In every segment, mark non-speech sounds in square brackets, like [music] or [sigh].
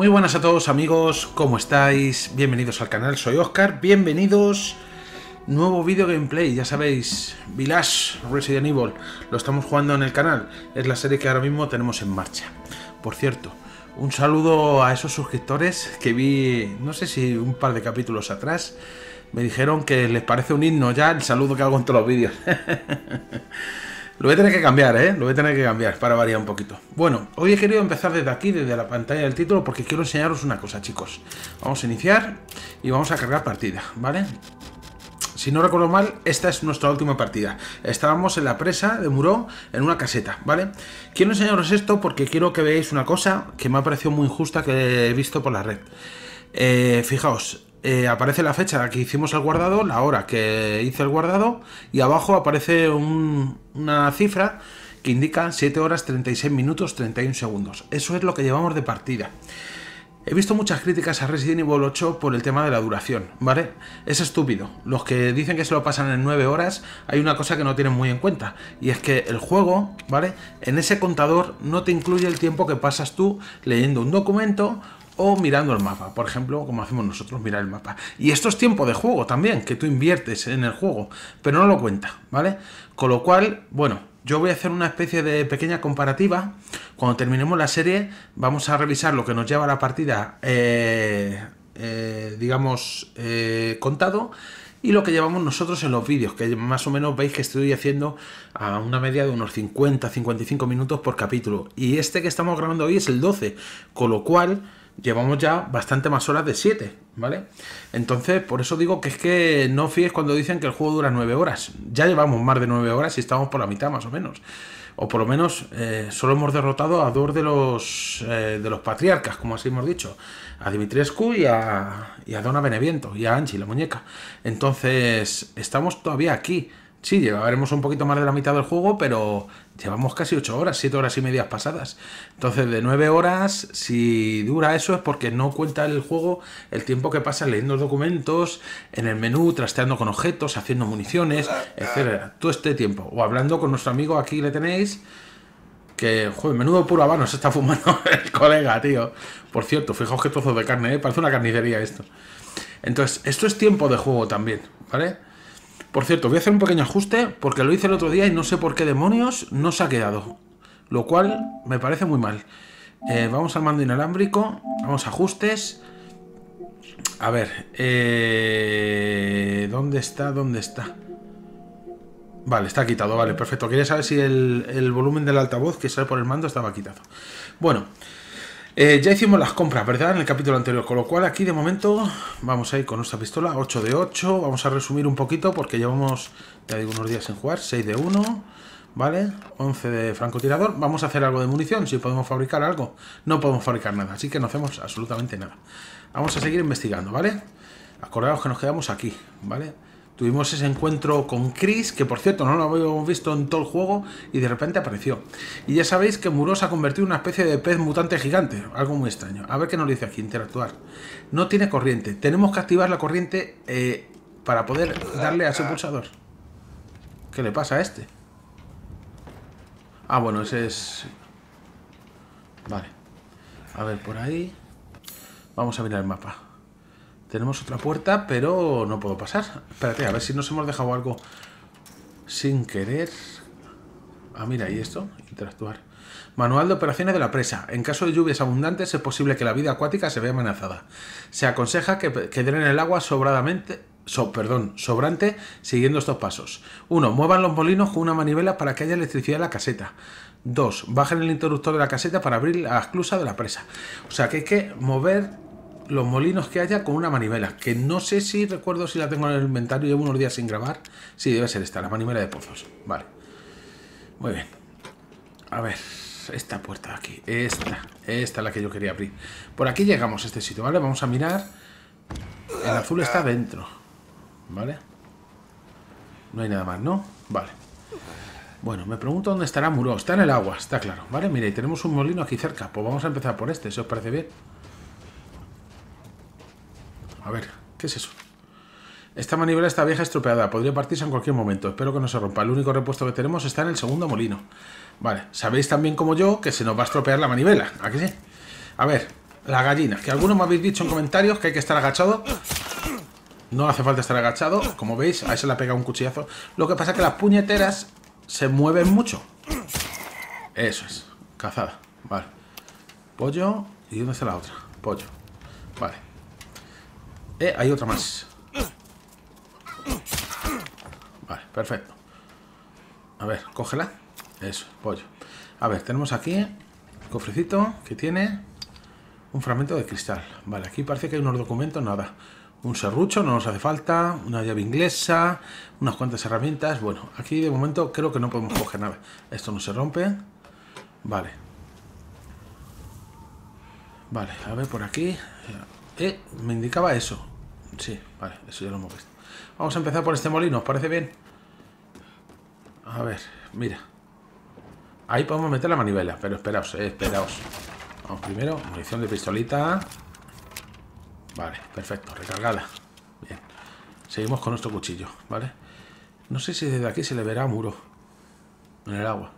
Muy buenas a todos amigos, ¿cómo estáis? Bienvenidos al canal, soy Oscar, bienvenidos. Nuevo vídeo gameplay, ya sabéis, Village Resident Evil, lo estamos jugando en el canal, es la serie que ahora mismo tenemos en marcha. Por cierto, un saludo a esos suscriptores que vi, no sé si un par de capítulos atrás, me dijeron que les parece un himno ya el saludo que hago en todos los vídeos. [laughs] Lo voy a tener que cambiar, ¿eh? Lo voy a tener que cambiar para variar un poquito. Bueno, hoy he querido empezar desde aquí, desde la pantalla del título, porque quiero enseñaros una cosa, chicos. Vamos a iniciar y vamos a cargar partida, ¿vale? Si no recuerdo mal, esta es nuestra última partida. Estábamos en la presa de Muró, en una caseta, ¿vale? Quiero enseñaros esto porque quiero que veáis una cosa que me ha parecido muy injusta que he visto por la red. Eh, fijaos, eh, aparece la fecha que hicimos el guardado, la hora que hice el guardado, y abajo aparece una cifra que indica 7 horas 36 minutos 31 segundos. Eso es lo que llevamos de partida. He visto muchas críticas a Resident Evil 8 por el tema de la duración, ¿vale? Es estúpido. Los que dicen que se lo pasan en 9 horas, hay una cosa que no tienen muy en cuenta, y es que el juego, ¿vale? En ese contador no te incluye el tiempo que pasas tú leyendo un documento o mirando el mapa, por ejemplo, como hacemos nosotros, mirar el mapa. Y esto es tiempo de juego también, que tú inviertes en el juego, pero no lo cuenta, ¿vale? Con lo cual, bueno, yo voy a hacer una especie de pequeña comparativa. Cuando terminemos la serie, vamos a revisar lo que nos lleva la partida, eh, eh, digamos, eh, contado y lo que llevamos nosotros en los vídeos, que más o menos veis que estoy haciendo a una media de unos 50-55 minutos por capítulo. Y este que estamos grabando hoy es el 12, con lo cual llevamos ya bastante más horas de 7, ¿vale? Entonces, por eso digo que es que no fíes cuando dicen que el juego dura 9 horas. Ya llevamos más de 9 horas y estamos por la mitad más o menos. O por lo menos eh, solo hemos derrotado a dos de los, eh, de los patriarcas, como así hemos dicho. A Dimitrescu y a, y a Dona Beneviento y a Anchi, la muñeca. Entonces, estamos todavía aquí. Sí, llevaremos un poquito más de la mitad del juego, pero llevamos casi 8 horas, 7 horas y medias pasadas. Entonces, de 9 horas, si dura eso es porque no cuenta el juego el tiempo que pasa leyendo documentos, en el menú, trasteando con objetos, haciendo municiones, etcétera. Todo este tiempo. O hablando con nuestro amigo, aquí le tenéis, que, joder, menudo puro habano se está fumando [laughs] el colega, tío. Por cierto, fijaos qué trozos de carne, ¿eh? parece una carnicería esto. Entonces, esto es tiempo de juego también, ¿vale? Por cierto, voy a hacer un pequeño ajuste porque lo hice el otro día y no sé por qué demonios no se ha quedado. Lo cual me parece muy mal. Eh, vamos al mando inalámbrico, vamos a ajustes. A ver, eh, ¿dónde está? ¿Dónde está? Vale, está quitado, vale, perfecto. Quería saber si el, el volumen del altavoz que sale por el mando estaba quitado. Bueno, eh, ya hicimos las compras, ¿verdad? En el capítulo anterior, con lo cual aquí de momento vamos a ir con nuestra pistola 8 de 8, vamos a resumir un poquito porque llevamos, ya digo, unos días en jugar, 6 de 1, ¿vale? 11 de francotirador, vamos a hacer algo de munición, si podemos fabricar algo, no podemos fabricar nada, así que no hacemos absolutamente nada. Vamos a seguir investigando, ¿vale? Acordaos que nos quedamos aquí, ¿vale? Tuvimos ese encuentro con Chris, que por cierto no lo habíamos visto en todo el juego, y de repente apareció. Y ya sabéis que Muro se ha convertido en una especie de pez mutante gigante, algo muy extraño. A ver qué nos dice aquí, interactuar. No tiene corriente. Tenemos que activar la corriente eh, para poder darle a ese pulsador. ¿Qué le pasa a este? Ah, bueno, ese es... Vale. A ver, por ahí... Vamos a mirar el mapa. Tenemos otra puerta, pero no puedo pasar. Espérate, a ver si nos hemos dejado algo sin querer. Ah, mira, ¿y esto? Interactuar. Manual de operaciones de la presa. En caso de lluvias abundantes es posible que la vida acuática se vea amenazada. Se aconseja que, que drenen el agua sobradamente, perdón, sobrante siguiendo estos pasos. 1. Muevan los molinos con una manivela para que haya electricidad en la caseta. 2. Bajen el interruptor de la caseta para abrir la esclusa de la presa. O sea que hay que mover los molinos que haya con una manivela, que no sé si recuerdo si la tengo en el inventario, llevo unos días sin grabar. Sí, debe ser esta, la manivela de pozos. Vale. Muy bien. A ver, esta puerta de aquí, esta, esta es la que yo quería abrir. Por aquí llegamos a este sitio, ¿vale? Vamos a mirar. El azul está dentro, ¿vale? No hay nada más, ¿no? Vale. Bueno, me pregunto dónde estará Muro. Está en el agua, está claro, ¿vale? Mira, y tenemos un molino aquí cerca. Pues vamos a empezar por este, si os parece bien. A ver, ¿qué es eso? Esta manivela está vieja estropeada, podría partirse en cualquier momento. Espero que no se rompa. El único repuesto que tenemos está en el segundo molino. Vale, sabéis también como yo que se nos va a estropear la manivela, ¿a qué sí? A ver, Las gallinas, que algunos me habéis dicho en comentarios que hay que estar agachado. No hace falta estar agachado. Como veis, a ese le ha pegado un cuchillazo. Lo que pasa es que las puñeteras se mueven mucho. Eso es. Cazada. Vale. Pollo. ¿Y dónde está la otra? Pollo. Vale. Eh, hay otra más. Vale, perfecto. A ver, cógela. Eso, pollo. A ver, tenemos aquí cofrecito que tiene un fragmento de cristal. Vale, aquí parece que hay unos documentos, nada. Un serrucho, no nos hace falta. Una llave inglesa. Unas cuantas herramientas. Bueno, aquí de momento creo que no podemos coger nada. Esto no se rompe. Vale. Vale, a ver por aquí. Eh, me indicaba eso. Sí, vale, eso ya lo hemos visto. Vamos a empezar por este molino, ¿os parece bien? A ver, mira. Ahí podemos meter la manivela, pero esperaos, eh, esperaos. Vamos primero, munición de pistolita. Vale, perfecto, recargada. Bien. Seguimos con nuestro cuchillo, ¿vale? No sé si desde aquí se le verá muro. En el agua.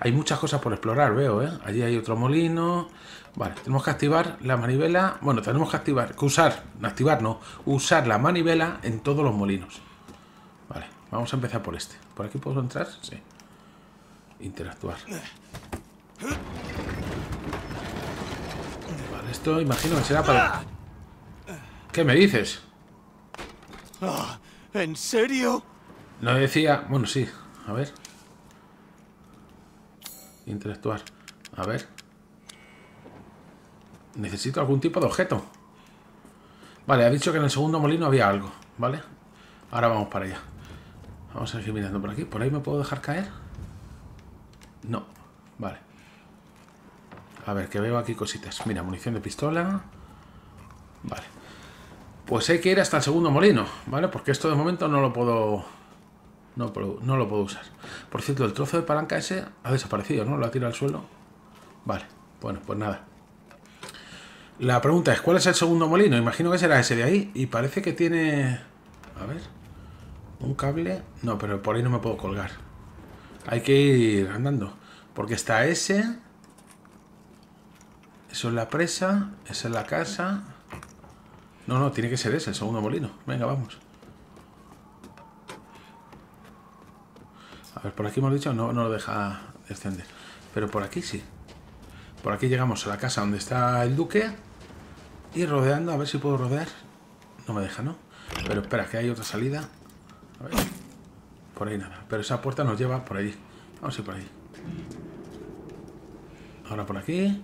Hay muchas cosas por explorar, veo, ¿eh? Allí hay otro molino. Vale, tenemos que activar la manivela. Bueno, tenemos que activar, que usar, activar no, usar la manivela en todos los molinos. Vale, vamos a empezar por este. ¿Por aquí puedo entrar? Sí. Interactuar. Vale, esto imagino que será para... ¿Qué me dices? Ah, ¿En serio? No decía... Bueno, sí. A ver. Interactuar. A ver. Necesito algún tipo de objeto. Vale, ha dicho que en el segundo molino había algo, ¿vale? Ahora vamos para allá. Vamos a seguir mirando por aquí. ¿Por ahí me puedo dejar caer? No. Vale. A ver, que veo aquí cositas. Mira, munición de pistola. Vale. Pues hay que ir hasta el segundo molino, ¿vale? Porque esto de momento no lo puedo... No, no lo puedo usar. Por cierto, el trozo de palanca ese ha desaparecido, ¿no? Lo ha tirado al suelo. Vale. Bueno, pues nada. La pregunta es, ¿cuál es el segundo molino? Imagino que será ese de ahí. Y parece que tiene... A ver. Un cable. No, pero por ahí no me puedo colgar. Hay que ir andando. Porque está ese. Eso es la presa. Esa es la casa. No, no, tiene que ser ese, el segundo molino. Venga, vamos. A ver, por aquí hemos dicho no, no lo deja descender. Pero por aquí sí. Por aquí llegamos a la casa donde está el duque. Y rodeando, a ver si puedo rodear. No me deja, ¿no? Pero espera, que hay otra salida. A ver. Por ahí nada. Pero esa puerta nos lleva por allí. Vamos a ir por ahí. Ahora por aquí.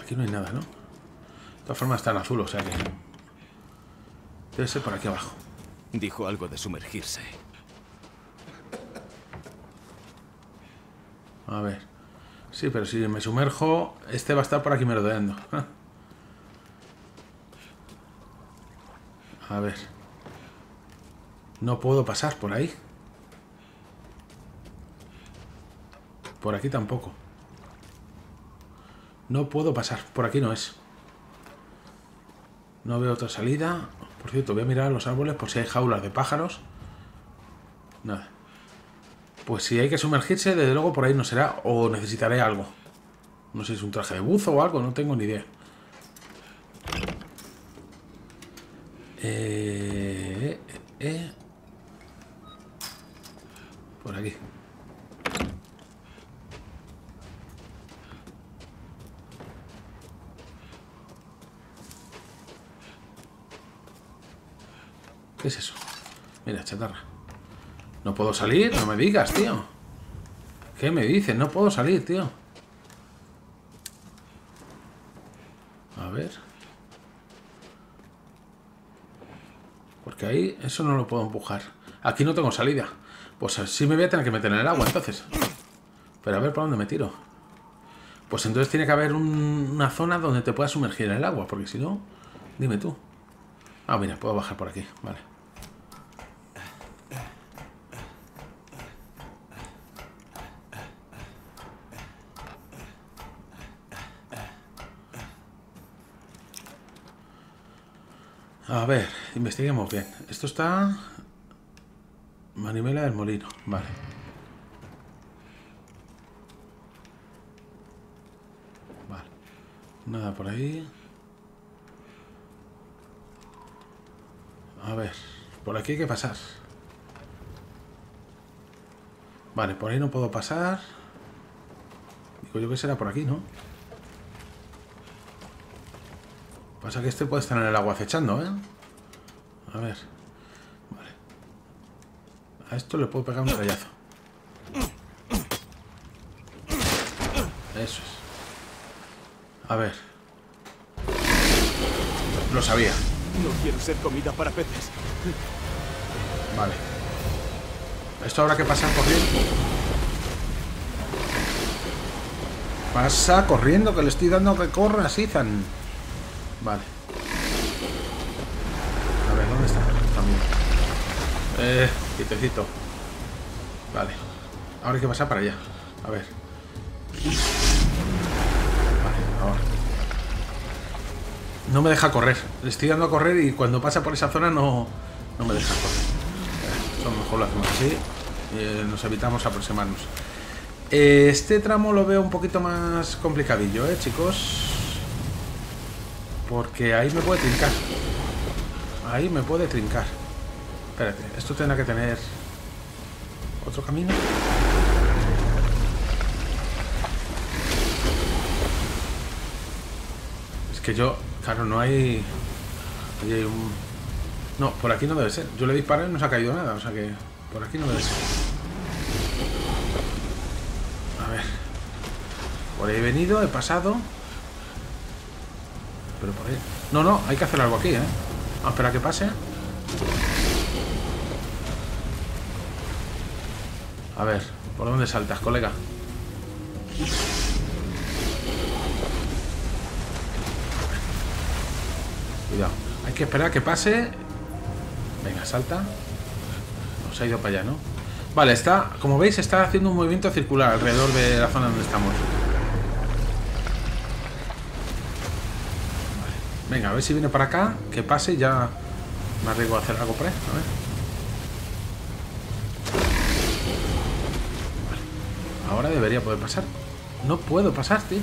Aquí no hay nada, ¿no? De todas formas está en azul, o sea que... Debe ser por aquí abajo. Dijo algo de sumergirse. A ver. Sí, pero si me sumerjo, este va a estar por aquí merodeando. [laughs] A ver. No puedo pasar por ahí. Por aquí tampoco. No puedo pasar. Por aquí no es. No veo otra salida. Por cierto, voy a mirar los árboles por si hay jaulas de pájaros. Nada. Pues si hay que sumergirse, desde luego por ahí no será. O necesitaré algo. No sé si es un traje de buzo o algo, no tengo ni idea. Eh, eh, eh. Por aquí. ¿Qué es eso? Mira, chatarra. No puedo salir, no me digas, tío. ¿Qué me dices? No puedo salir, tío. A ver. Porque ahí eso no lo puedo empujar. Aquí no tengo salida. Pues así me voy a tener que meter en el agua, entonces. Pero a ver por dónde me tiro. Pues entonces tiene que haber una zona donde te puedas sumergir en el agua, porque si no, dime tú. Ah, mira, puedo bajar por aquí, vale. A ver, investiguemos bien. Esto está... Manivela del molino, vale. Nada por ahí. A ver, por aquí hay que pasar. Vale, por ahí no puedo pasar. Digo yo que será por aquí, ¿no? Pasa que este puede estar en el agua acechando, ¿eh? A ver. Vale. A esto le puedo pegar un rayazo. Eso es. A ver. Lo sabía. No quiero ser comida para peces. Vale. Esto habrá que pasar corriendo. Pasa corriendo, que le estoy dando que corra, Ethan. Vale. A ver, ¿dónde está? También. Eh, quietecito. Vale. Ahora hay que pasar para allá. A ver. Vale, ahora. No me deja correr. Le estoy dando a correr y cuando pasa por esa zona no, no me deja correr. Eh, Eso mejor lo hacemos así. y nos evitamos aproximarnos. Eh, Este tramo lo veo un poquito más complicadillo, ¿eh, chicos? Porque ahí me puede trincar. Ahí me puede trincar. Espérate, esto tendrá que tener otro camino. Es que yo, claro, no hay... ahí hay un... No, por aquí no debe ser. Yo le disparé y no se ha caído nada, o sea que por aquí no debe ser. A ver. Por ahí he venido, he pasado. Pero por. No, no, hay que hacer algo aquí, ¿eh? A esperar que pase. A ver, ¿por dónde saltas, colega? Cuidado. Hay que esperar que pase. Venga, salta. No se ha ido para allá, ¿no? Vale, está, como veis, está haciendo un movimiento circular alrededor de la zona donde estamos. Vale. Venga, a ver si viene para acá. Que pase y ya me arriesgo a hacer algo por ahí. A ver. Vale. Ahora debería poder pasar. No puedo pasar, tío.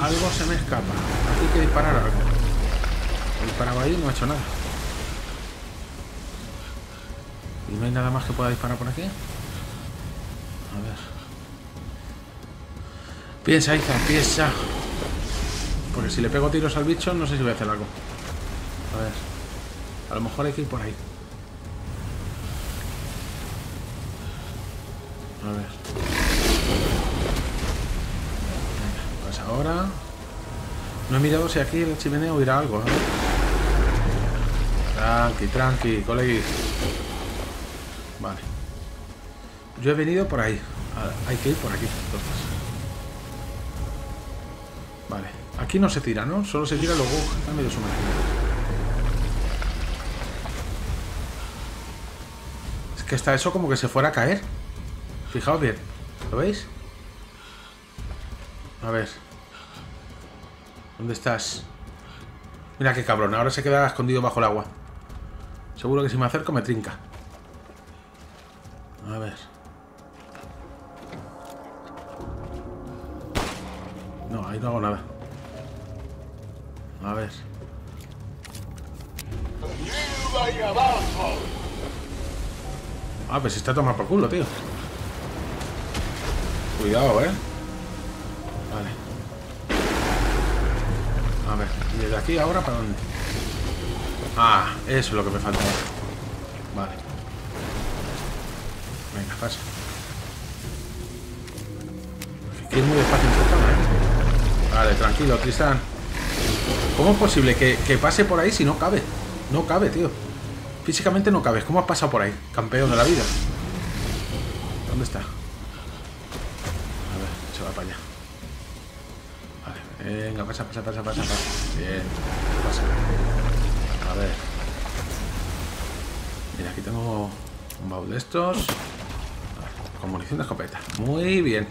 Algo se me escapa. Aquí hay que disparar algo. He disparado ahí y no ha hecho nada. ¿Y no hay nada más que pueda disparar por aquí? A ver. Piensa, Iza, piensa. Porque si le pego tiros al bicho, no sé si voy a hacer algo. A ver. A lo mejor hay que ir por ahí. A ver. Pues ahora... No he mirado si aquí en la chimenea hubiera algo, ¿eh? Tranqui, tranqui, colegui. Vale. Yo he venido por ahí. Ah, Hay que ir por aquí, entonces. No se tira, ¿no? Solo se tira luego. Está medio sumergido. Es que está eso como que se fuera a caer. Fijaos bien. ¿Lo veis? A ver. ¿Dónde estás? Mira qué cabrón. Ahora se queda escondido bajo el agua. Seguro que si me acerco me trinca. A ver. No, ahí no hago nada. A ver. Ah, pues está tomando por culo, tío. Cuidado, eh. Vale. A ver, ¿y desde aquí ahora para dónde? Ah, eso es lo que me falta. Vale. Venga, pasa. Es muy despacio en zona, ¿eh? Vale, tranquilo, Tristan. ¿Cómo es posible que, que pase por ahí si no cabe? No cabe, tío. Físicamente no cabes. ¿Cómo has pasado por ahí? Campeón de la vida. ¿Dónde está? A ver, se va para allá. Vale, venga, pasa, pasa, pasa, pasa, pasa. Bien, pasa. A ver. Mira, aquí tengo un baúl de estos. Con munición de escopeta. Muy bien.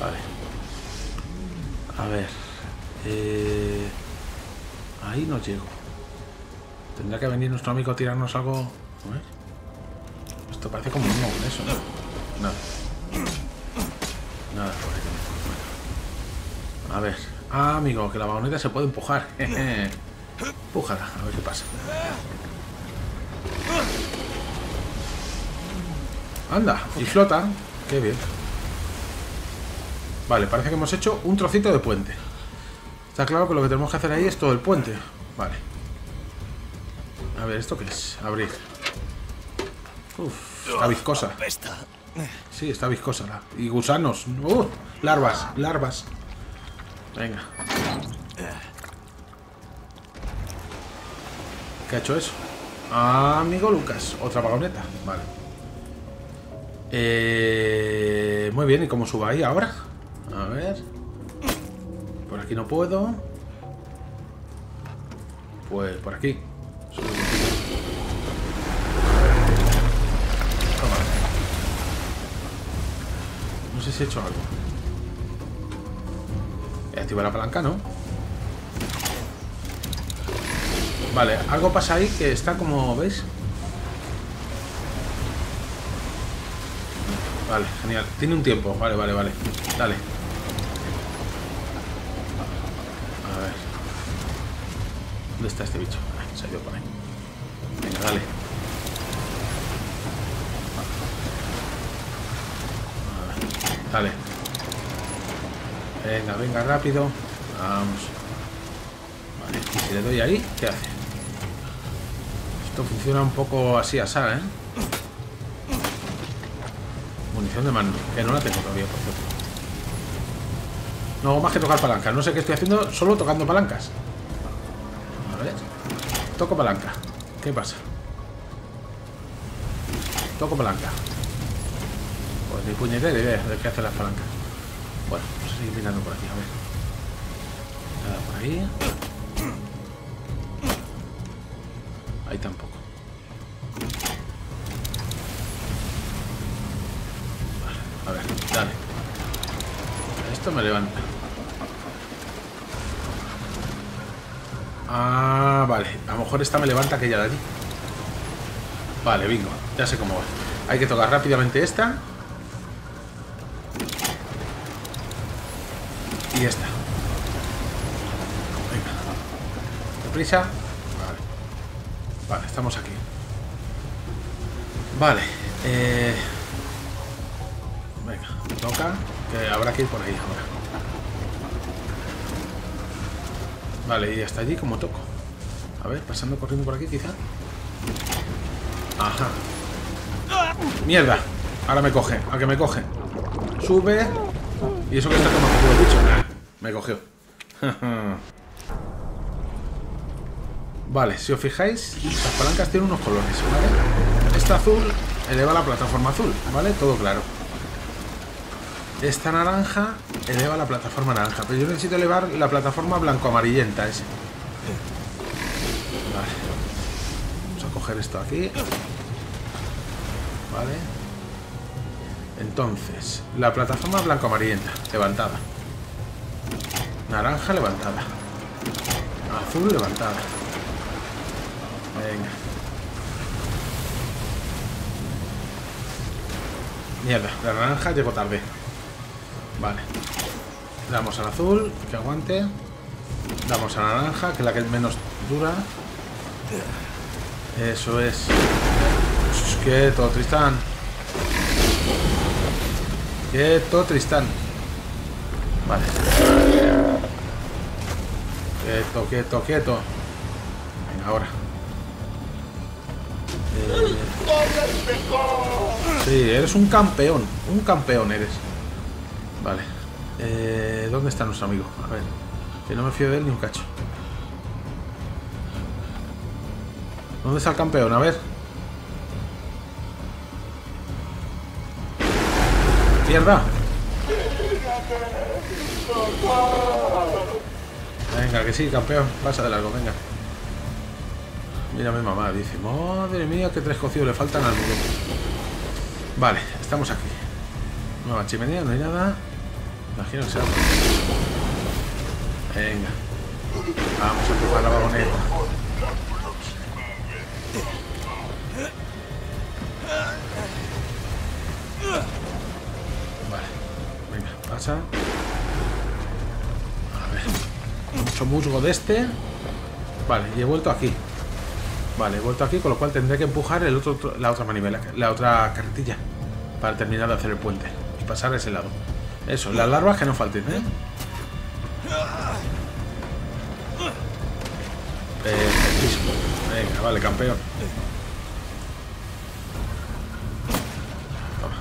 Vale. A ver. Eh, ahí no llego. Tendrá que venir nuestro amigo a tirarnos algo. A ver. Esto parece como un móvil, eso, ¿no? Nada. Nada por ahí. A ver. Ah, amigo, que la vagoneta se puede empujar. [laughs] Empújala, a ver qué pasa. Anda, y flota. Qué bien. Vale, parece que hemos hecho un trocito de puente. Está claro que lo que tenemos que hacer ahí es todo el puente. Vale. A ver, ¿esto qué es? Abrir. Uf, está viscosa. Sí, está viscosa. La... Y gusanos. Uh, larvas, larvas. Venga. ¿Qué ha hecho eso? amigo Lucas. Otra vagoneta. Vale. Eh, muy bien, ¿y cómo subo ahí ahora? A ver. Aquí no puedo. Pues por aquí. No sé si he hecho algo. He activado la palanca, ¿no? Vale, algo pasa ahí que está como, ¿veis? Vale, genial. Tiene un tiempo. Vale, vale, vale. Dale. A ver. ¿Dónde está este bicho? Ah, se ha ido por. Venga, dale. Dale. Venga, venga, rápido. Vamos. Vale, y si le doy ahí, ¿qué hace? Esto funciona un poco así a sal, ¿eh? Munición de mano, que no la tengo todavía, por cierto. No más que tocar palancas. No sé qué estoy haciendo, solo tocando palancas. Toco palanca. ¿Qué pasa? Toco palanca. Pues ni puñetera idea de qué hacen las palancas. Bueno, vamos a seguir mirando por aquí, a ver. Nada por ahí. Ahí tampoco. Vale, a ver, dale. Esto me levanta. Ah, vale. A lo mejor esta me levanta aquella de allí. Vale, bingo. Ya sé cómo va. Hay que tocar rápidamente esta. Y esta. Venga. Deprisa. Vale. Vale, estamos aquí. Vale. Eh... Venga, toca. Que habrá que ir por ahí ahora. Vale, y hasta allí como toco. A ver, pasando corriendo por aquí quizá. Ajá. ¡Mierda! Ahora me coge, a que me coge. Sube. Y eso que está como el bicho. Nah, me cogió. [laughs] vale, si os fijáis, las palancas tienen unos colores, ¿vale? Esta azul eleva la plataforma azul, ¿vale? Todo claro. Esta naranja eleva la plataforma naranja. Pero yo necesito elevar la plataforma blanco-amarillenta ese. Vale. Vamos a coger esto aquí. Vale. Entonces, la plataforma blanco-amarillenta, levantada. Naranja, levantada. Azul, levantada. Venga. Mierda, la naranja llegó tarde. Vale. Damos al azul, que aguante. Damos a la naranja, que es la que menos dura. Eso es. Quieto, Tristán. Quieto, Tristán. Vale. Quieto, quieto, quieto. Venga, ahora. Eh... Sí, eres un campeón. Un campeón eres. Vale. Eh, ¿Dónde está nuestro amigo? A ver. Que no me fío de él ni un cacho. ¿Dónde está el campeón? A ver. ¡Mierda! Venga, que sí, campeón. Pasa de largo, venga. Mira mi mamá, dice, madre mía, que tres cocidos le faltan al mundo. Vale, estamos aquí. Nueva chimenea, no hay nada. Imagino que será Venga. Vamos a empujar la vagoneta. Venga, pasa. mucho musgo de este. Vale, y he vuelto aquí. Vale, he vuelto aquí, con lo cual tendré que empujar el otro, la otra manivela, la otra carretilla. Para terminar de hacer el puente. Y pasar a ese lado. Eso, las larvas que no falten, ¿eh? Venga, vale, campeón. Toma.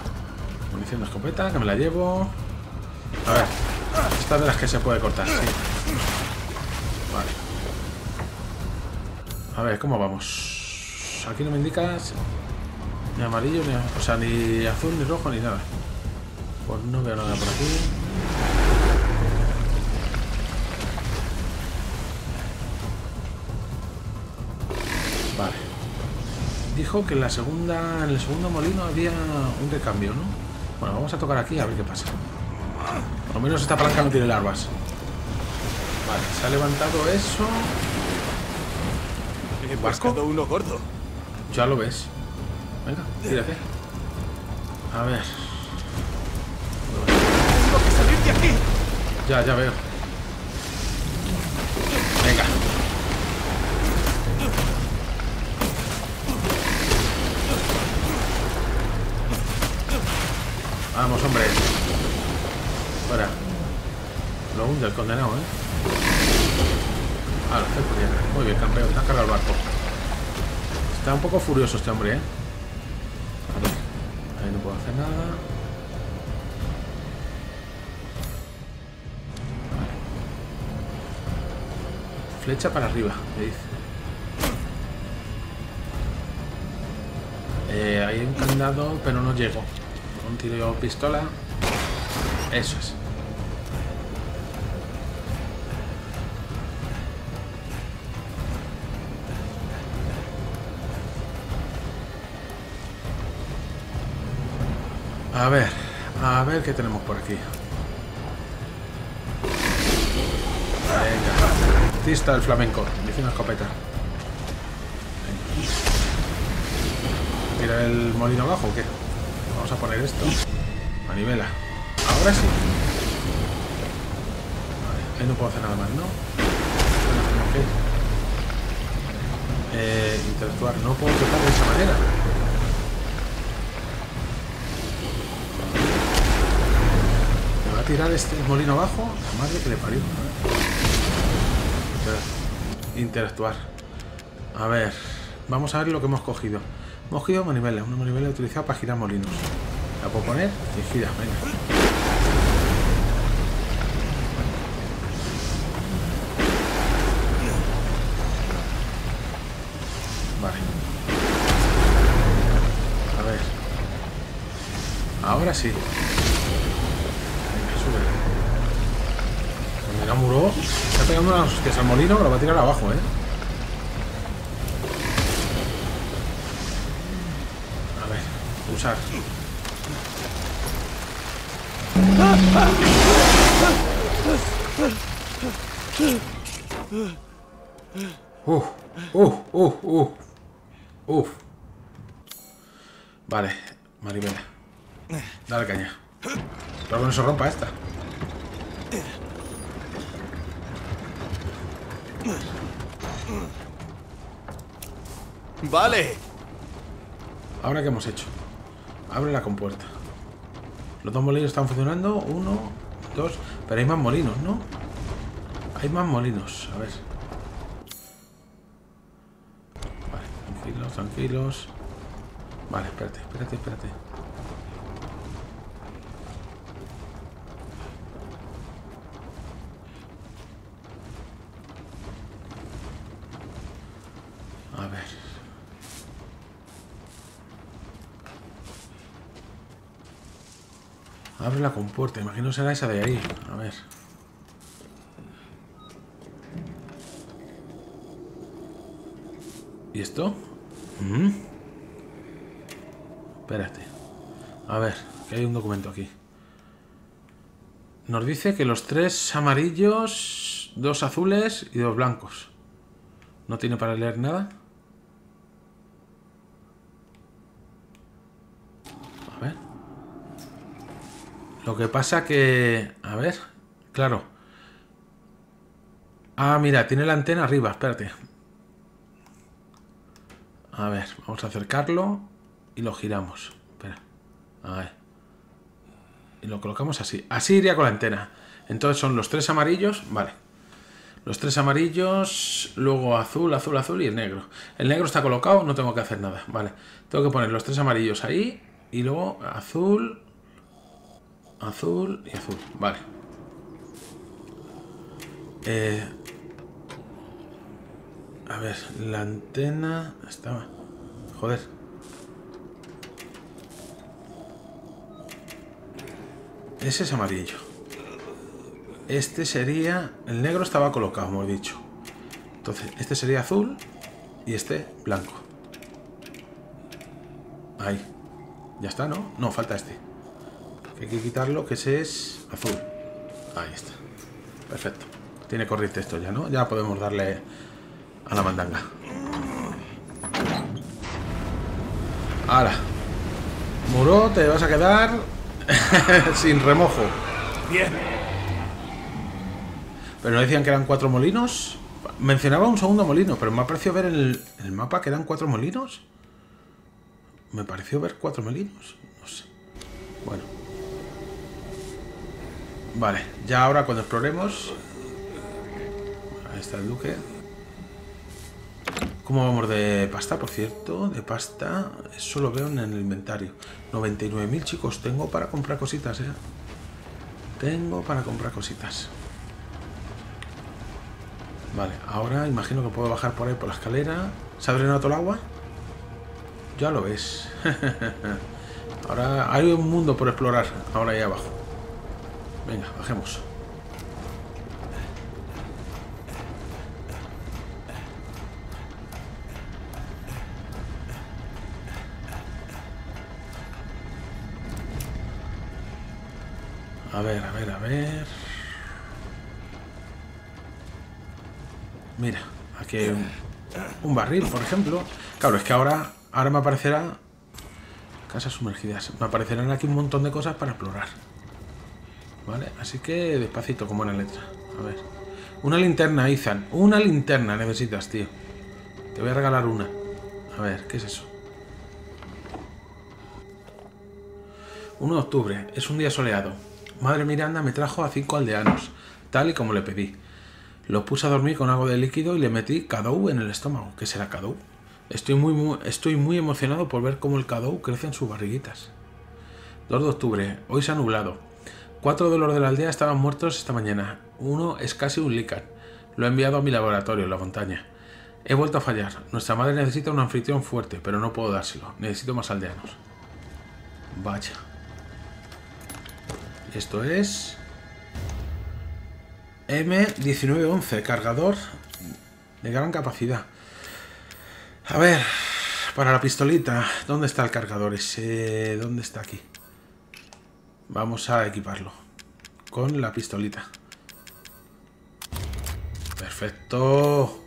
Munición de escopeta, que me la llevo. A ver. Esta de las que se puede cortar, sí. Vale. A ver, ¿cómo vamos? Aquí no me indicas ni amarillo, ni, o sea, ni azul, ni rojo, ni nada. Pues no veo nada por aquí. Vale. Dijo que en la segunda, en el segundo molino había un recambio, ¿no? Bueno, vamos a tocar aquí a ver qué pasa. Por lo menos esta palanca no tiene larvas. Vale, se ha levantado eso. He pescado uno gordo. Ya lo ves. Venga, tírate. A ver. Tengo que salir de aquí. Ya, ya veo. Venga. Vamos, hombre. Hunde el condenado, ¿eh? Ah, lo estoy. Muy bien, campeón. Te has cargado el barco. Está un poco furioso este hombre, ¿eh? Ahí no puedo hacer nada. Flecha para arriba, me dice. Eh, hay un candado, pero no llego. Un tiro pistola. Eso es. A ver, a ver qué tenemos por aquí. Venga. Artista del flamenco. Dice una escopeta. ¿Tira el molino abajo qué? Vamos a poner esto. Manivela. Ahora sí. Ahí no puedo hacer nada más, ¿no? Eh, interactuar. No puedo tocar de esa manera. Me va a tirar este molino abajo. La madre que le parió. Inter- Interactuar. A ver. Vamos a ver lo que hemos cogido. Hemos cogido manivela. Una manivela utilizada para girar molinos. La puedo poner y gira. Venga. Vale. A ver. Ahora sí. Al molino, lo va a tirar abajo, ¿eh? A ver, usar. Uf, uf, uf, uf. Uf. Vale, Maribela. Dale caña. Pero que no se rompa esta. Vale. Ahora qué hemos hecho. Abre la compuerta. Los dos molinos están funcionando. Uno, dos. Pero hay más molinos, ¿no? Hay más molinos. A ver. Vale, tranquilos, tranquilos. Vale, espérate, espérate, espérate. A ver. Abre la compuerta, imagino será esa de ahí. A ver. ¿Y esto? ¿Mm? Espérate. A ver, que hay un documento aquí. Nos dice que los tres amarillos, dos azules y dos blancos. ¿No tiene para leer nada? Lo que pasa que... A ver. Claro. Ah, mira, tiene la antena arriba, espérate. A ver, vamos a acercarlo y lo giramos. Espera. A ver. Y lo colocamos así. Así iría con la antena. Entonces son los tres amarillos. Vale. Los tres amarillos, luego azul, azul, azul y el negro. El negro está colocado, no tengo que hacer nada. Vale. Tengo que poner los tres amarillos ahí y luego azul, azul y azul. Vale. Eh, a ver, la antena estaba... Joder. Ese es amarillo. Este sería... El negro estaba colocado, hemos dicho. Entonces, este sería azul y este blanco. Ahí. Ya está, ¿no? No, falta este. Hay que quitarlo, que ese es azul. Ahí está. Perfecto. Tiene corriente esto ya, ¿no? Ya podemos darle a la mandanga. Ahora. Muro, te vas a quedar [laughs] sin remojo. Bien. Pero no decían que eran cuatro molinos. Mencionaba un segundo molino, pero me ha parecido ver en el, en el mapa que eran cuatro molinos. Me pareció ver cuatro molinos. No sé. Bueno. Vale, ya ahora cuando exploremos... Ahí está el duque. ¿Cómo vamos de pasta, por cierto? De pasta, eso lo veo en el inventario. 99.000 chicos, tengo para comprar cositas, ¿eh? Tengo para comprar cositas. Vale, ahora imagino que puedo bajar por ahí por la escalera. ¿Se ha drenado todo el agua? Ya lo ves. [laughs] ahora hay un mundo por explorar, ahora ahí abajo. Venga, bajemos. A ver, a ver, a ver. Mira, aquí hay un, un barril, por ejemplo. Claro, es que ahora, ahora me aparecerá... Casas sumergidas. Me aparecerán aquí un montón de cosas para explorar. ¿Vale? Así que despacito, con buena letra. A ver. Una linterna, Ethan. Una linterna necesitas, tío. Te voy a regalar una. A ver, ¿qué es eso? 1 de octubre. Es un día soleado. Madre Miranda me trajo a cinco aldeanos, tal y como le pedí. Los puse a dormir con algo de líquido y le metí Cadou en el estómago. ¿Qué será Cadou? Estoy muy, muy, estoy muy emocionado por ver cómo el Cadou crece en sus barriguitas. 2 de octubre. Hoy se ha nublado. Cuatro de los de la aldea estaban muertos esta mañana. Uno es casi un lícan. Lo he enviado a mi laboratorio la montaña. He vuelto a fallar. Nuestra madre necesita un anfitrión fuerte, pero no puedo dárselo. Necesito más aldeanos. Vaya. Esto es... M1911, cargador de gran capacidad. A ver, para la pistolita, ¿dónde está el cargador ese? ¿Dónde está aquí? Vamos a equiparlo con la pistolita. Perfecto.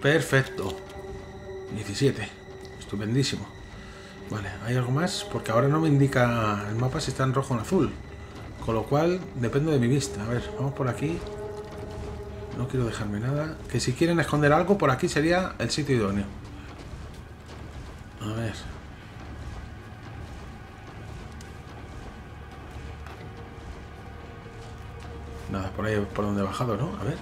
Perfecto. 17. Estupendísimo. Vale, ¿hay algo más? Porque ahora no me indica el mapa si está en rojo o en azul. Con lo cual, depende de mi vista. A ver, vamos por aquí. No quiero dejarme nada. Que si quieren esconder algo, por aquí sería el sitio idóneo. A ver. Nada, por ahí por donde he bajado, ¿no? A ver.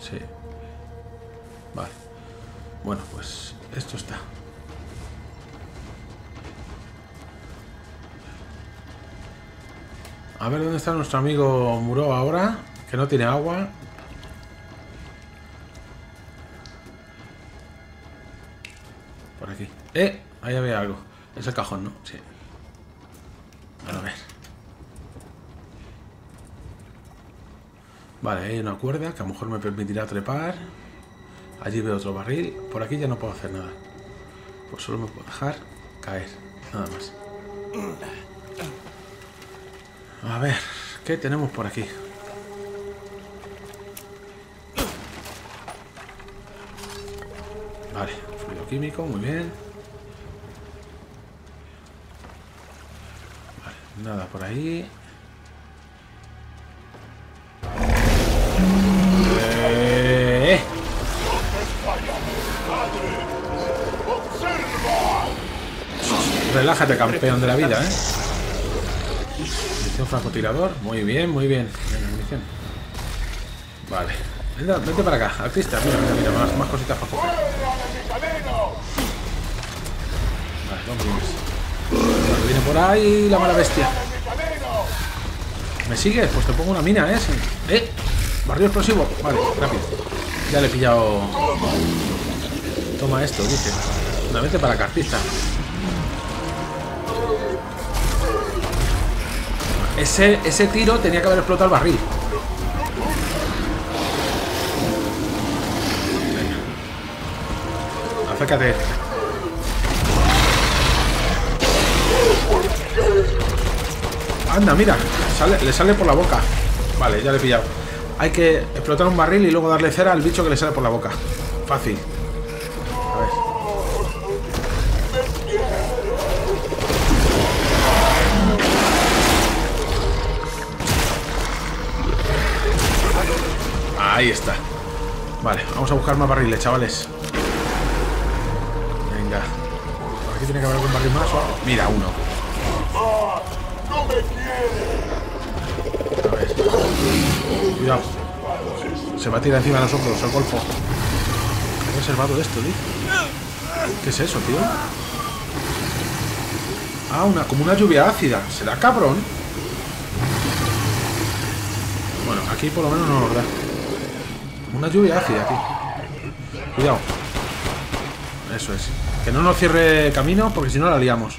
Sí. Vale. Bueno, pues esto está. A ver dónde está nuestro amigo Muro ahora, que no tiene agua. Por aquí. ¡Eh! Ahí había algo. Es el cajón, ¿no? Sí. A ver. Vale, hay una cuerda que a lo mejor me permitirá trepar. Allí veo otro barril. Por aquí ya no puedo hacer nada. Pues solo me puedo dejar caer. Nada más. A ver, ¿qué tenemos por aquí? Vale, fluido químico, muy bien. Nada por ahí. Eh. Relájate, campeón de la vida, ¿eh? Munición francotirador. Muy bien, muy bien. Munición. Vale. Venga, vete para acá, artista. Mira, mira, mira, más, más cositas para coger. Vale, vamos. Viene por ahí la mala bestia. ¿Me sigues? Pues te pongo una mina, ¿eh? Sí. ¡Eh! Barrio explosivo. Vale, rápido. Ya le he pillado. Toma esto, dice. Una vete para acá, artista. Ese, ese tiro tenía que haber explotado el barril. Venga. Acércate. Anda, mira, sale, le sale por la boca. Vale, ya le he pillado. Hay que explotar un barril y luego darle cera al bicho que le sale por la boca. Fácil. A ver. Ahí está. Vale, vamos a buscar más barriles, chavales. Venga. Aquí tiene que haber algún barril más o. Mira, uno. Cuidado. Se va a tirar encima de nosotros el golfo. He reservado esto, tío. ¿Qué es eso, tío? Ah, una, como una lluvia ácida. ¿Será cabrón? Bueno, aquí por lo menos no nos da. Una lluvia ácida aquí. Cuidado. Eso es. Que no nos cierre camino porque si no la liamos.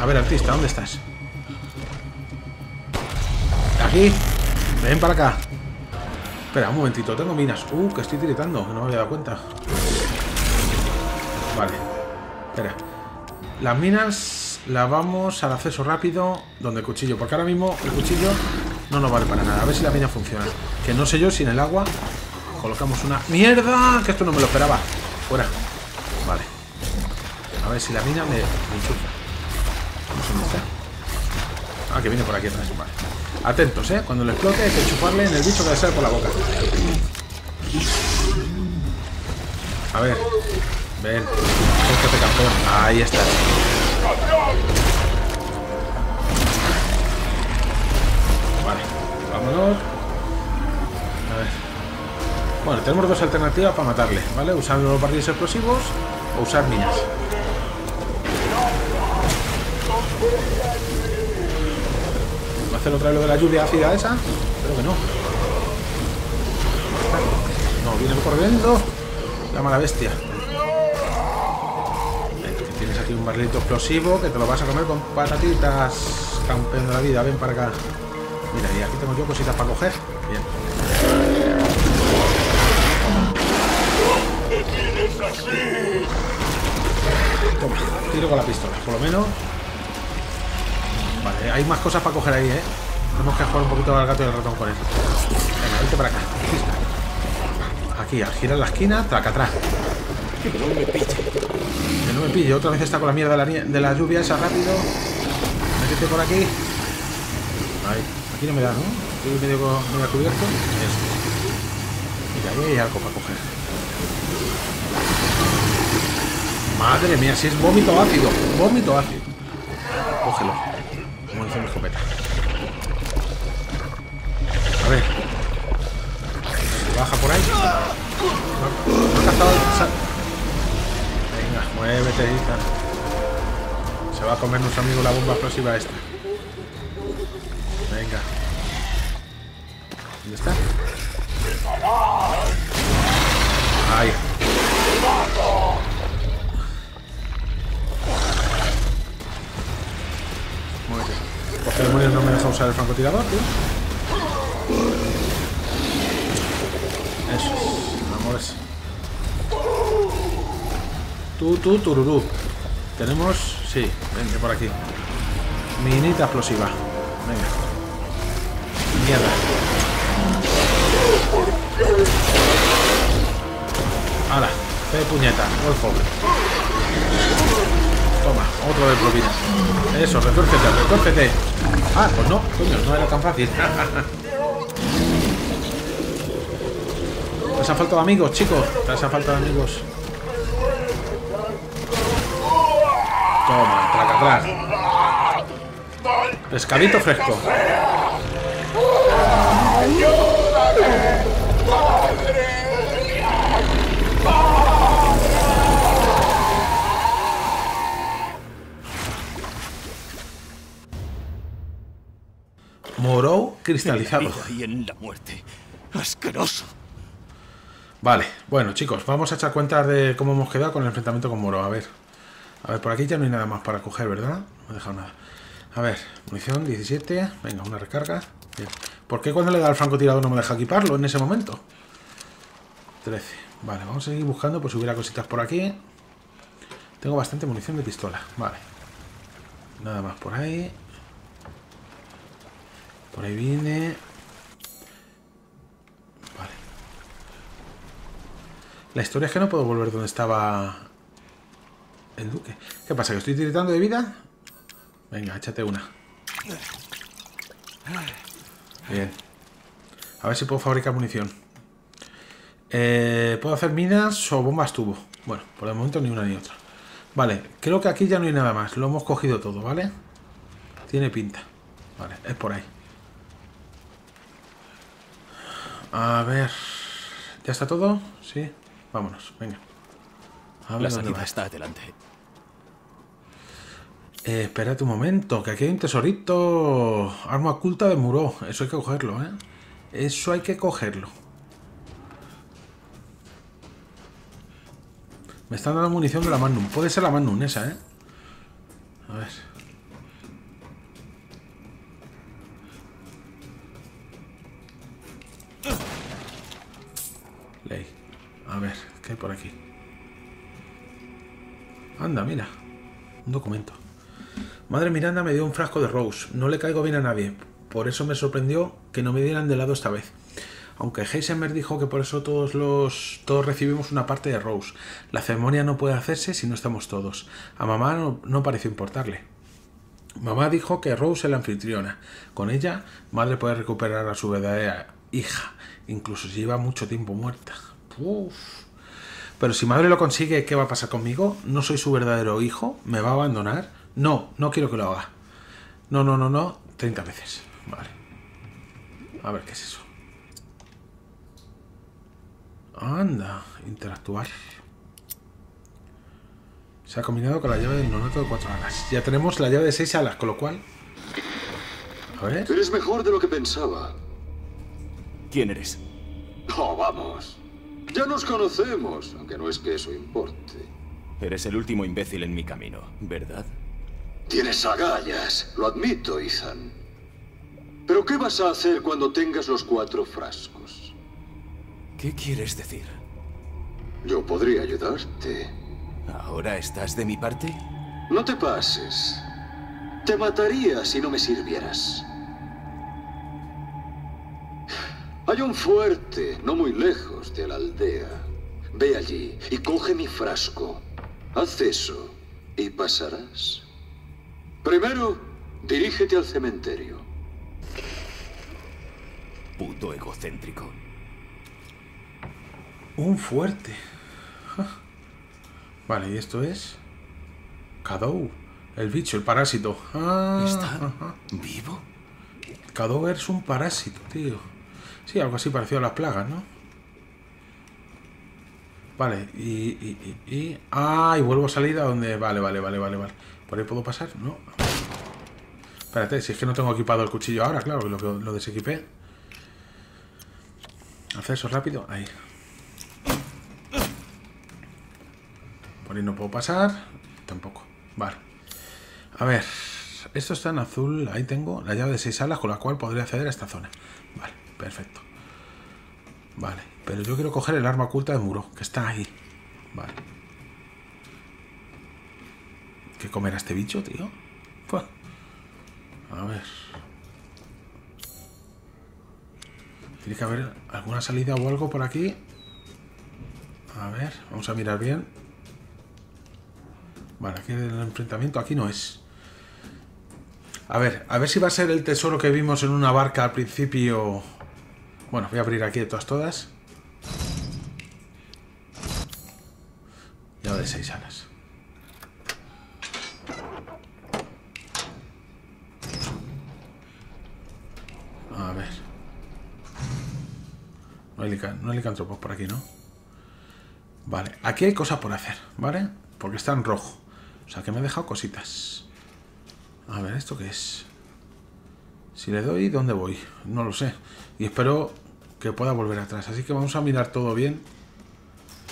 A ver, artista, ¿dónde estás? Aquí. Ven para acá. Espera, un momentito. Tengo minas. Uh, que estoy tiritando. No me había dado cuenta. Vale. Espera. Las minas las vamos al acceso rápido donde cuchillo. Porque ahora mismo el cuchillo no nos vale para nada. A ver si la mina funciona. Que no sé yo si en el agua colocamos una... ¡Mierda! Que esto no me lo esperaba. Fuera. Vale. A ver si la mina me, me enchufa. Ah, que viene por aquí atrás. Vale. Atentos, ¿eh? Cuando le explote hay que enchufarle en el bicho que le sale por la boca. A ver. Ven. Acércate, campeón. Ahí está. Vale. Vámonos. A ver. Bueno, tenemos dos alternativas para matarle, ¿vale? Usar los barriles explosivos o usar minas. ¿Va a hacer otra vez lo de la lluvia ácida esa? Creo que no. No, viene corriendo la mala bestia. Tienes aquí un barrilito explosivo que te lo vas a comer con patatitas, campeón de la vida. Ven para acá. Mira, y aquí tengo yo cositas para coger. Bien. Toma, tiro con la pistola, por lo menos. Vale, hay más cosas para coger ahí, ¿eh? Tenemos que jugar un poquito al gato y al ratón con él. Venga, vente para acá. Aquí está. Aquí, al girar la esquina, traca atrás. Que no me pille. Que no me pille, otra vez está con la mierda de la, de la lluvia esa rápido. Métete por aquí. Ahí. Aquí no me da, ¿no? Medio, co- medio cubierto. Eso. Mira, ahí hay algo para coger. Madre mía, si es vómito ácido. Vómito ácido. Cógelo. A ver. Baja por ahí. Venga, muévete, hija. Se va a comer nuestro amigo la bomba explosiva esta. Venga. ¿Dónde está? Ahí. Muévete. ¿Por qué demonios no me deja usar el francotirador, tío? Eso es, amores. Tú, tú, tururú. Tenemos... Sí, vente por aquí. Minita explosiva. Venga. Mierda. Hala, fe puñeta, golfo. Toma, otro de propina. Eso, retórcete, retórcete. Ah, pues no, coño, no era tan fácil. Te ha faltado amigos, chicos. Te ha faltado amigos. Toma, tracatrás. Pescadito fresco. Morou cristalizado. Ahí en la muerte. ¡Asqueroso! Vale, bueno chicos, vamos a echar cuentas de cómo hemos quedado con el enfrentamiento con Moro. A ver, a ver, por aquí ya no hay nada más para coger, ¿verdad? No he dejado nada. A ver, munición 17. Venga, una recarga. Bien. ¿Por qué cuando le da al francotirador no me deja equiparlo en ese momento? 13. Vale, vamos a seguir buscando por si hubiera cositas por aquí. Tengo bastante munición de pistola. Vale. Nada más por ahí. Por ahí viene. Vale. La historia es que no puedo volver donde estaba el duque. ¿Qué pasa? ¿Que estoy tiritando de vida? Venga, échate una. Bien. A ver si puedo fabricar munición. Eh, ¿Puedo hacer minas o bombas tubo? Bueno, por el momento ni una ni otra. Vale, creo que aquí ya no hay nada más. Lo hemos cogido todo, ¿vale? Tiene pinta. Vale, es por ahí. A ver... ¿Ya está todo? Sí. Vámonos, venga. A ver La salida está adelante. Eh, espérate un momento, que aquí hay un tesorito. Arma oculta de Muro. Eso hay que cogerlo, ¿eh? Eso hay que cogerlo. Me están dando munición de la Magnum. Puede ser la Magnum esa, ¿eh? Miranda me dio un frasco de Rose. No le caigo bien a nadie. Por eso me sorprendió que no me dieran de lado esta vez. Aunque Heisenberg dijo que por eso todos los todos recibimos una parte de Rose. La ceremonia no puede hacerse si no estamos todos. A mamá no, no pareció importarle. Mamá dijo que Rose es la anfitriona. Con ella, madre puede recuperar a su verdadera hija, incluso si lleva mucho tiempo muerta. Uf. Pero si madre lo consigue, ¿qué va a pasar conmigo? ¿No soy su verdadero hijo? ¿Me va a abandonar? No, no quiero que lo haga. No, no, no, no. 30 veces. Vale. A ver qué es eso. Anda, interactuar. Se ha combinado con la llave del nonato de cuatro alas. Ya tenemos la llave de seis alas, con lo cual... A ver... Eres mejor de lo que pensaba. ¿Quién eres? Oh, vamos. Ya nos conocemos, aunque no es que eso importe. Eres el último imbécil en mi camino, ¿verdad? Tienes agallas, lo admito, Ethan. Pero ¿qué vas a hacer cuando tengas los cuatro frascos? ¿Qué quieres decir? Yo podría ayudarte. ¿Ahora estás de mi parte? No te pases. Te mataría si no me sirvieras. Hay un fuerte, no muy lejos de la aldea. Ve allí y coge mi frasco. Haz eso y pasarás. Primero, dirígete al cementerio. Puto egocéntrico. Un fuerte. Vale, y esto es... Cadou. El bicho, el parásito. Ah, ¿Está ajá. vivo? Cadou es un parásito, tío. Sí, algo así parecido a las plagas, ¿no? Vale, y, y, y, y- Ah, y vuelvo a salir a donde... Vale, vale, vale, vale, vale. ¿Por ahí puedo pasar? No. Espérate, si es que no tengo equipado el cuchillo ahora, claro, que lo, lo desequipé. Acceso rápido, ahí. Por ahí no puedo pasar. Tampoco. Vale. A ver. Esto está en azul. Ahí tengo la llave de seis alas con la cual podré acceder a esta zona. Vale, perfecto. Vale, pero yo quiero coger el arma oculta de muro, que está ahí. Vale. ¿Qué comerá este bicho, tío? A ver. Tiene que haber alguna salida o algo por aquí. A ver, vamos a mirar bien. Vale, aquí el enfrentamiento aquí no es. A ver, a ver si va a ser el tesoro que vimos en una barca al principio. Bueno, voy a abrir aquí de todas todas. Ya de seis alas. No hay, no hay licántropos por aquí, ¿no? Vale, aquí hay cosas por hacer, ¿vale? Porque está en rojo. O sea que me he dejado cositas. A ver, ¿esto qué es? Si le doy, ¿dónde voy? No lo sé. Y espero que pueda volver atrás. Así que vamos a mirar todo bien.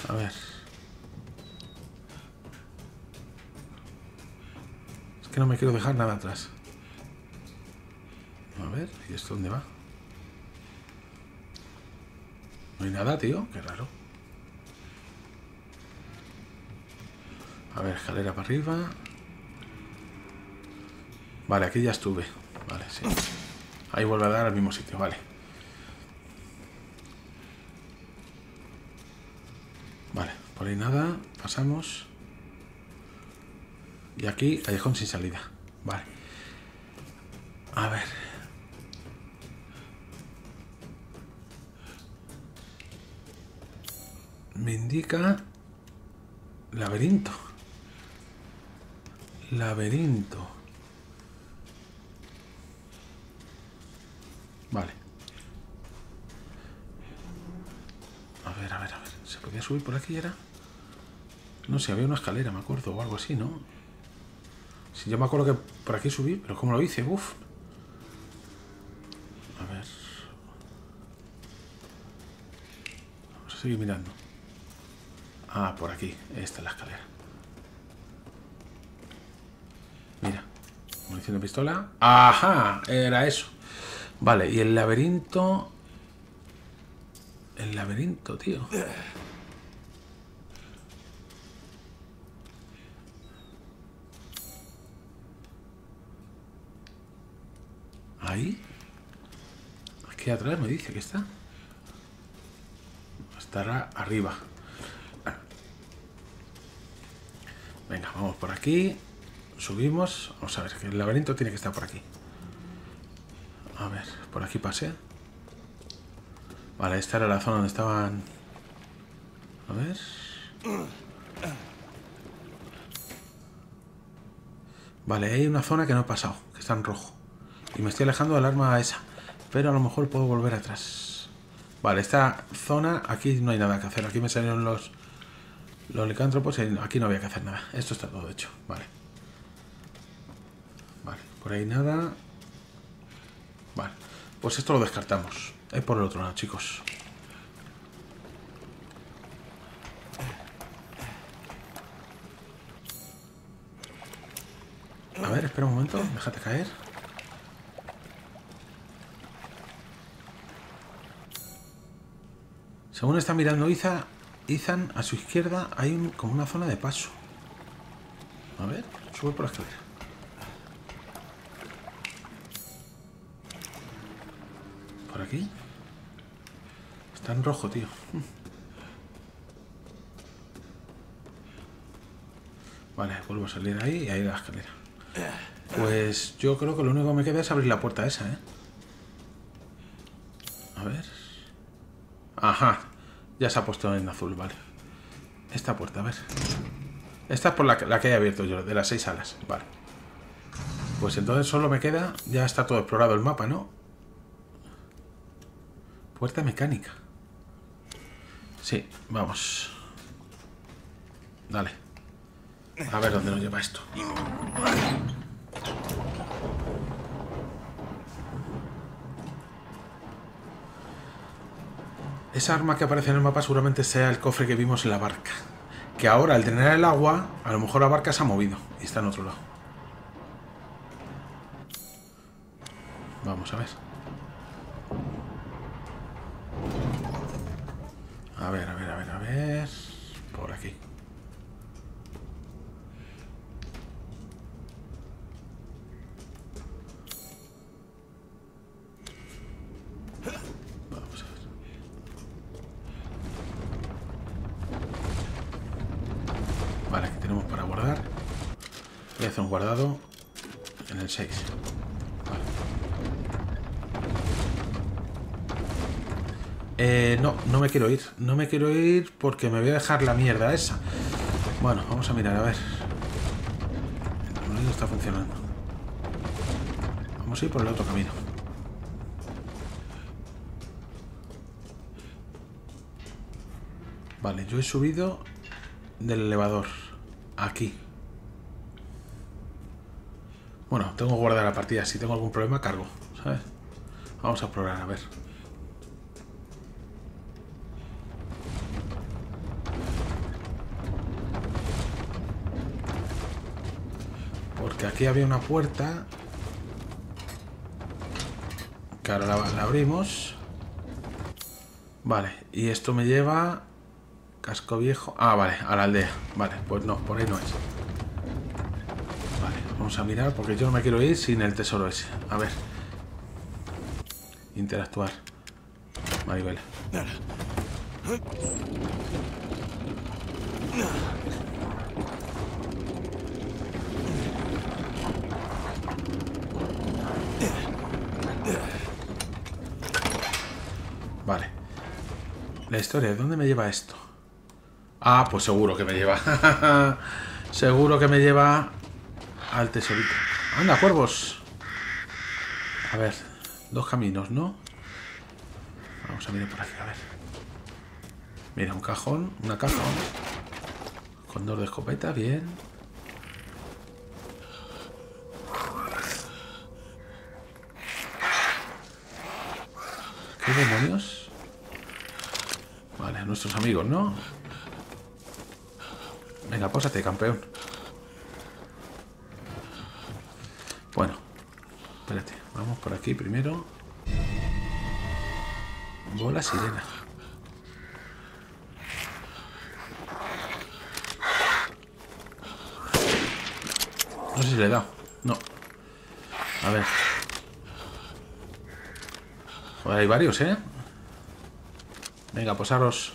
A ver. Es que no me quiero dejar nada atrás. A ver, ¿y esto dónde va? No hay nada, tío. Qué raro. A ver, escalera para arriba. Vale, aquí ya estuve. Vale, sí. Ahí vuelve a dar al mismo sitio, vale. Vale, por ahí nada. Pasamos. Y aquí, callejón sin salida. Vale. A ver. Me indica... Laberinto. Laberinto. Vale. A ver, a ver, a ver. ¿Se podía subir por aquí era? No sé, había una escalera, me acuerdo, o algo así, ¿no? Si yo me acuerdo que por aquí subí, pero ¿cómo lo hice? Uf. A ver. Vamos a seguir mirando. Ah, por aquí. Esta es la escalera. Mira. Munición de pistola. ¡Ajá! Era eso. Vale, y el laberinto... El laberinto, tío. Ahí. Aquí atrás me dice que está. Estará arriba. Vamos por aquí. Subimos. Vamos a ver, que el laberinto tiene que estar por aquí. A ver, por aquí pasé. Vale, esta era la zona donde estaban... A ver... Vale, hay una zona que no he pasado, que está en rojo. Y me estoy alejando del arma esa. Pero a lo mejor puedo volver atrás. Vale, esta zona, aquí no hay nada que hacer. Aquí me salieron los... Los licántropos y aquí no había que hacer nada. Esto está todo hecho. Vale. Vale, por ahí nada. Vale, pues esto lo descartamos. Es por el otro lado, chicos. A ver, espera un momento, déjate caer. Según está mirando Iza, Izan, a su izquierda hay un- como una zona de paso. A ver, sube por la escalera. ¿Por aquí? Está en rojo, tío. Vale, vuelvo a salir ahí y ahí la escalera. Pues yo creo que lo único que me queda es abrir la puerta esa, ¿eh? A ver. Ajá. Ya se ha puesto en azul, vale. Esta puerta, a ver. Esta es por la que, la que he abierto yo, de las seis alas. Vale. Pues entonces solo me queda... Ya está todo explorado el mapa, ¿no? Puerta mecánica. Sí, vamos. Dale. A ver dónde nos lleva esto. Esa arma que aparece en el mapa seguramente sea el cofre que vimos en la barca. Que ahora, al tener el agua, a lo mejor la barca se ha movido y está en otro lado. Vamos a ver. A ver, a ver, a ver, a ver. Por aquí. Vamos a ver. Vale, aquí tenemos para guardar. Voy a hacer un guardado en el 6. Vale. Eh, no, me quiero ir. No me quiero ir porque me voy a dejar la mierda esa. Bueno, vamos a mirar, a ver. El sonido está funcionando. Vamos a ir por el otro camino. Vale, yo he subido del elevador. Aquí. Bueno, tengo que guardar la partida. Si tengo algún problema, cargo. ¿Sabes? Vamos a probar, a ver. Aquí había una puerta. Ahora la, la abrimos. Vale, y esto me lleva... Casco viejo. Ah, vale, a la aldea. Vale, pues no, por ahí no es. Vale, vamos a mirar porque yo no me quiero ir sin el tesoro ese. A ver. Interactuar. Maribel. Vale. La historia, ¿de dónde me lleva esto? Ah, pues seguro que me lleva. [laughs] seguro que me lleva al tesorito. Anda, cuervos. A ver, dos caminos, ¿no? Vamos a mirar por aquí, a ver. Mira, un cajón, una caja. Con dos de escopeta, bien. ¿Qué demonios? Vale, nuestros amigos, ¿no? Venga, pósate, campeón. Bueno, espérate, vamos por aquí primero. Bola sirena. No sé si le he dado. No. A ver. Hay varios, ¿eh? Venga, posaros.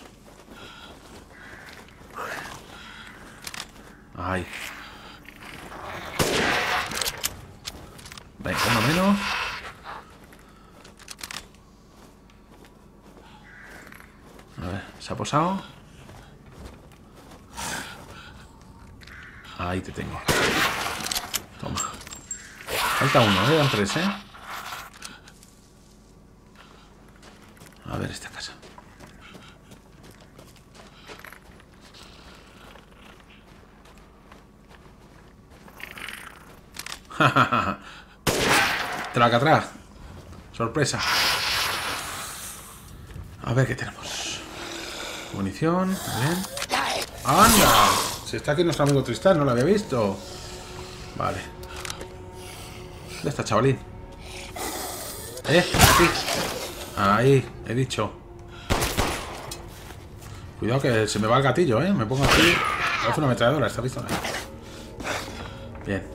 Ay. Venga, uno menos. A ver, ¿se ha posado? Ahí te tengo. Toma. Falta uno, ¿eh? Eran tres, ¿eh? A ver esta casa. [laughs] Traca atrás. Sorpresa. A ver qué tenemos. Munición. Bien. ¡Anda! Si está aquí nuestro amigo Tristán, no lo había visto. Vale. ¿Dónde está, chavalín? ¿Eh? Aquí. Ahí, he dicho. Cuidado que se me va el gatillo, ¿eh? Me pongo aquí. Es una ametralladora, ¿está visto? Bien.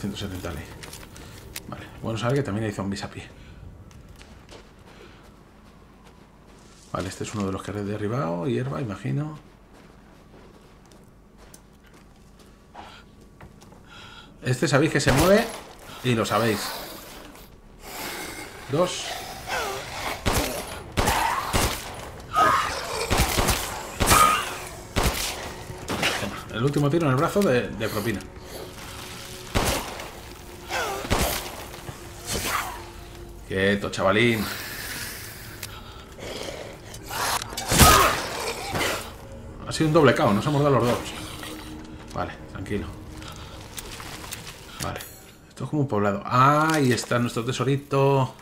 470 ley. Vale. Bueno saber que también hay zombies a pie. Vale, este es uno de los que he derribado. Hierba, imagino. Este sabéis que se mueve y lo sabéis. Dos. El último tiro en el brazo de, de propina. Quieto, chavalín. Ha sido un doble KO, nos hemos dado los dos. Vale, tranquilo. Vale. Esto es como un poblado. Ah, ahí está nuestro tesorito.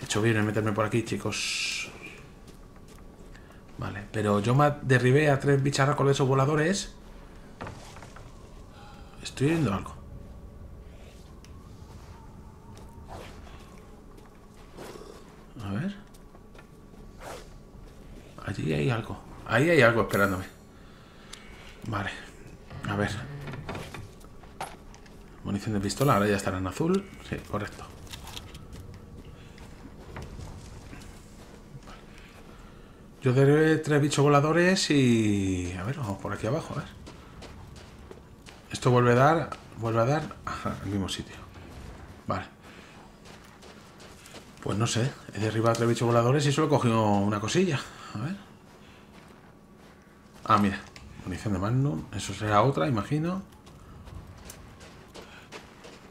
He hecho bien en meterme por aquí, chicos. Vale, pero yo me derribé a tres bicharracos de esos voladores. Estoy viendo algo. A ver. Allí hay algo. Ahí hay algo esperándome. Vale. A ver. Munición de pistola, ahora ya estará en azul. Sí, correcto. Yo derribé tres bichos voladores y... A ver, vamos por aquí abajo, a ver. Esto vuelve a dar... Vuelve a dar... Ajá, el mismo sitio. Vale. Pues no sé. He derribado tres bichos voladores y solo he cogido una cosilla. A ver. Ah, mira. Munición de Magnum. Eso será otra, imagino.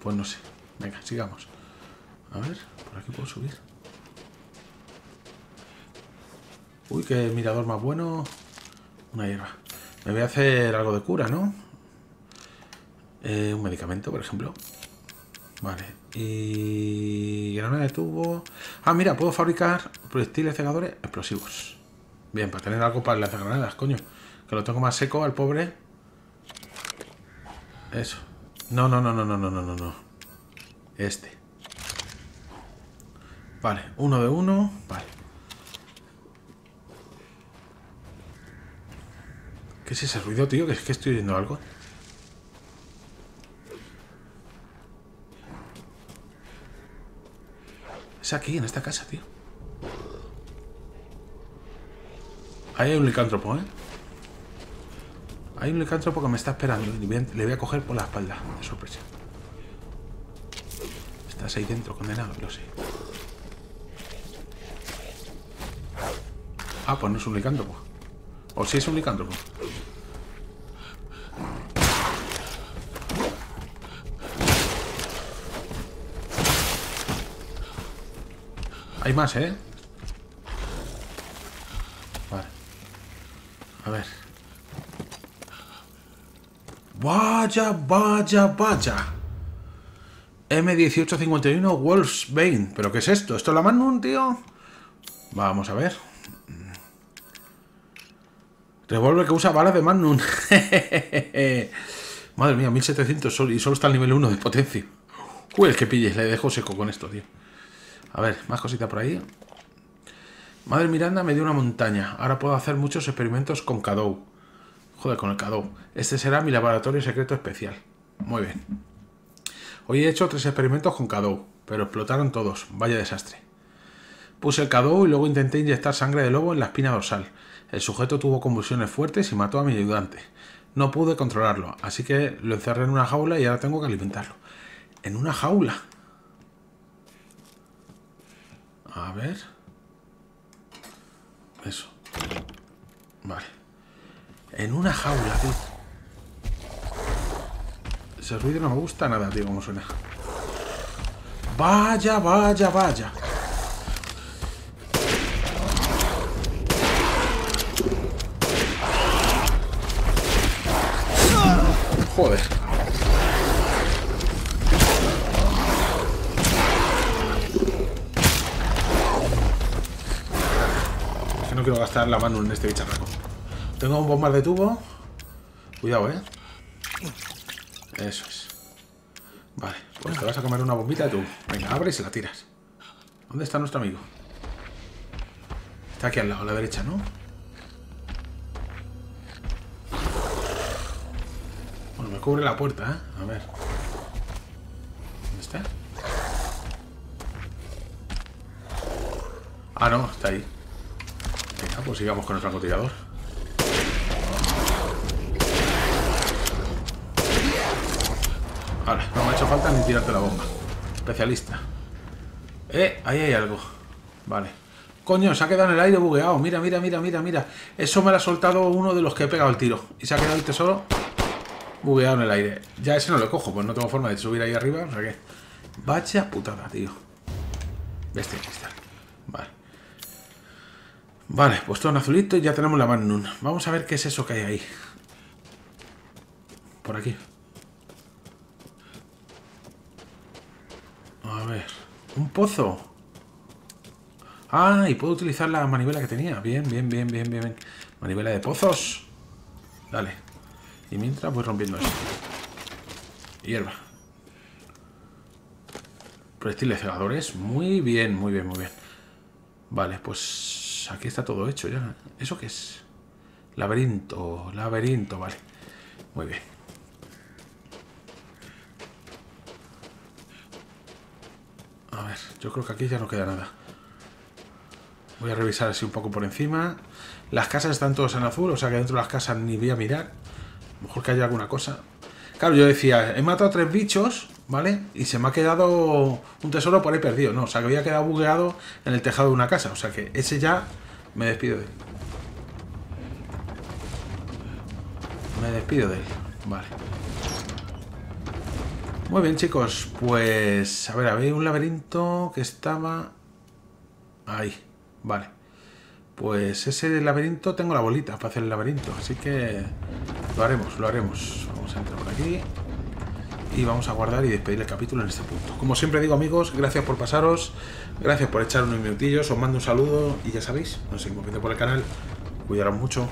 Pues no sé. Venga, sigamos. A ver, por aquí puedo subir. Uy, qué mirador más bueno. Una hierba. Me voy a hacer algo de cura, ¿no? Eh, un medicamento, por ejemplo. Vale. Y... Granada de tubo... Ah, mira, puedo fabricar proyectiles cegadores explosivos. Bien, para tener algo para las granadas, coño. Que lo tengo más seco al pobre. Eso. No, no, no, no, no, no, no, no. no. Este. Vale, uno de uno. Vale. ¿Qué es ese ruido, tío? Que es que estoy oyendo algo. Es aquí, en esta casa, tío. Ahí hay un licántropo, ¿eh? Hay un licántropo que me está esperando le voy a coger por la espalda, de sorpresa. Estás ahí dentro, condenado, lo sé. Ah, pues no es un licántropo. O si sí es un licántropo. Hay más, ¿eh? Vale. A ver. Vaya, vaya, vaya. M1851 Wolfsbane. ¿Pero qué es esto? ¿Esto es la Magnum, tío? Vamos a ver. Revólver que usa balas de Magnum. [laughs] Madre mía, 1700 y solo está al nivel 1 de potencia. Uy, el que pilles, le dejo seco con esto, tío. A ver, más cositas por ahí. Madre Miranda me dio una montaña. Ahora puedo hacer muchos experimentos con Cadou. Joder, con el Cadou. Este será mi laboratorio secreto especial. Muy bien. Hoy he hecho tres experimentos con Cadou, pero explotaron todos. Vaya desastre. Puse el Cadou y luego intenté inyectar sangre de lobo en la espina dorsal. El sujeto tuvo convulsiones fuertes y mató a mi ayudante. No pude controlarlo, así que lo encerré en una jaula y ahora tengo que alimentarlo. ¿En una jaula? A ver. Eso. Vale. En una jaula, tío. Ese ruido no me gusta nada, tío, como suena. Vaya, vaya, vaya. Joder. quiero gastar la mano en este bicharraco. Tengo un bombar de tubo. Cuidado, ¿eh? Eso es. Vale, pues te vas a comer una bombita de tubo. Venga, abre y se la tiras. ¿Dónde está nuestro amigo? Está aquí al lado, a la derecha, ¿no? Bueno, me cubre la puerta, ¿eh? A ver. ¿Dónde está? Ah, no, está ahí. Venga, pues sigamos con el francotirador. Ahora, no me ha hecho falta ni tirarte la bomba. Especialista. Eh, ahí hay algo. Vale. Coño, se ha quedado en el aire bugueado. Mira, mira, mira, mira, mira. Eso me lo ha soltado uno de los que he pegado el tiro. Y se ha quedado el tesoro bugueado en el aire. Ya ese no lo cojo, pues no tengo forma de subir ahí arriba. O sea que... Vaya putada, tío. Bestia cristal. Vale. Vale, pues todo en azulito y ya tenemos la Magnum. Vamos a ver qué es eso que hay ahí. Por aquí. A ver. Un pozo. Ah, y puedo utilizar la manivela que tenía. Bien, bien, bien, bien, bien. Manivela de pozos. Dale. Y mientras voy rompiendo esto. Hierba. Proyectiles cegadores. Muy bien, muy bien, muy bien. Vale, pues aquí está todo hecho ya. ¿Eso qué es? Laberinto, laberinto, vale. Muy bien. A ver, yo creo que aquí ya no queda nada. Voy a revisar así un poco por encima. Las casas están todas en azul, o sea que dentro de las casas ni voy a mirar. mejor que haya alguna cosa. Claro, yo decía, he matado a tres bichos, ¿vale? Y se me ha quedado un tesoro por ahí perdido, ¿no? O sea, que había quedado bugueado en el tejado de una casa. O sea, que ese ya me despido de él. Me despido de él. Vale. Muy bien, chicos. Pues, a ver, había un laberinto que estaba... Ahí. Vale. Pues ese laberinto tengo la bolita para hacer el laberinto, así que lo haremos, lo haremos. Vamos a entrar por aquí y vamos a guardar y despedir el capítulo en este punto. Como siempre digo amigos, gracias por pasaros, gracias por echar unos minutillos, os mando un saludo y ya sabéis, nos seguimos viendo por el canal, cuidaros mucho,